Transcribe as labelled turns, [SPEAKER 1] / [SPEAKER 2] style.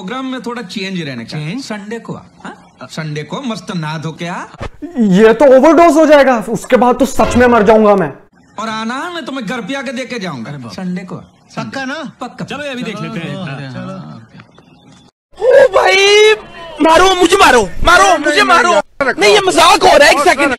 [SPEAKER 1] Programme में थोड़ा change रहने का। संडे को संडे हाँ? को मस्त नहा धो के आ।
[SPEAKER 2] ये तो ओवरडोज हो जाएगा। उसके बाद तो सच में मर जाऊँगा मैं।
[SPEAKER 1] और आना मैं तुम्हें घर पे आके देके जाऊँगा। संडे को।
[SPEAKER 3] पक्का ना?
[SPEAKER 1] पक्का।
[SPEAKER 4] चलो अभी देख लेते हैं।
[SPEAKER 5] हाँ, भाई मारो मुझे मारो। मारो मुझे मारो। नहीं ये मज़ाक हो रहा है एक सेकंड